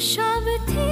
সব থেকে